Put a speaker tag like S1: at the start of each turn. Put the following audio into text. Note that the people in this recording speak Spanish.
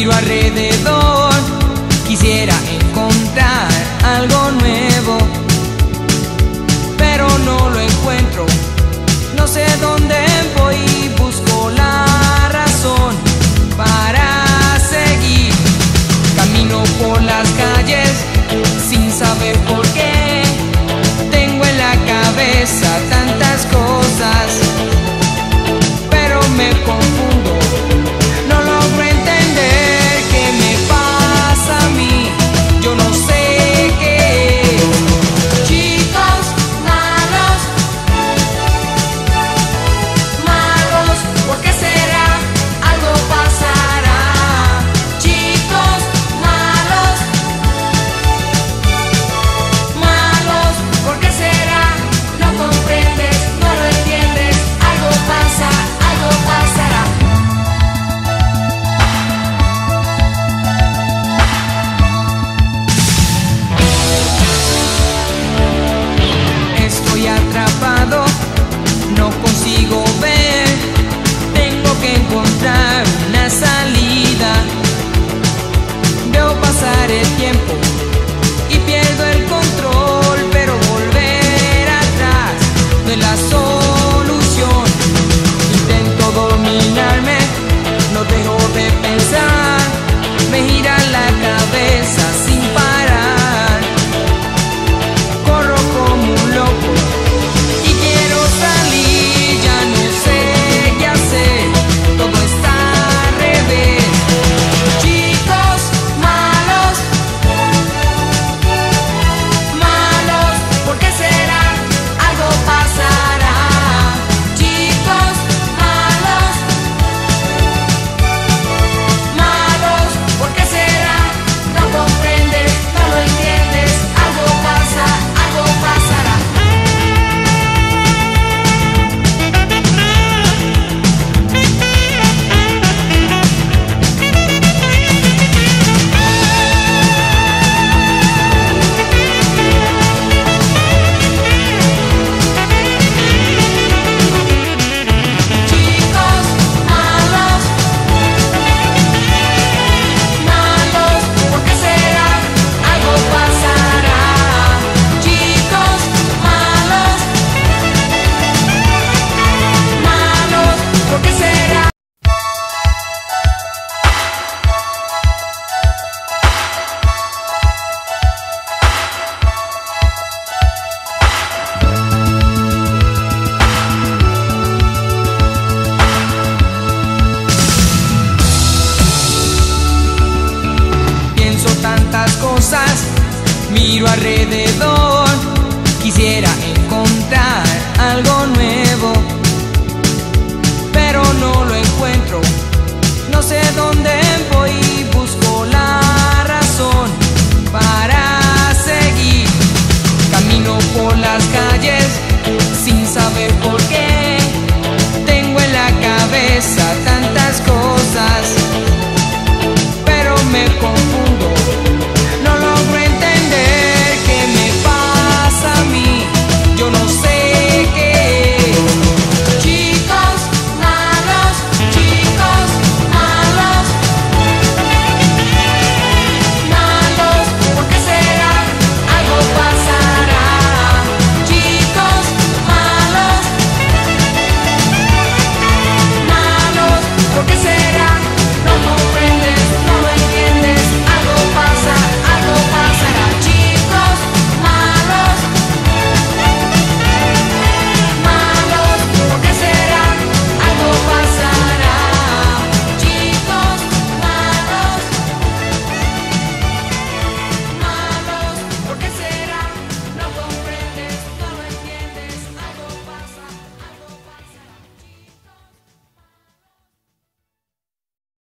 S1: Miro alrededor, quisiera encontrar algo miro alrededor, quisiera encontrar
S2: algo
S1: nuevo.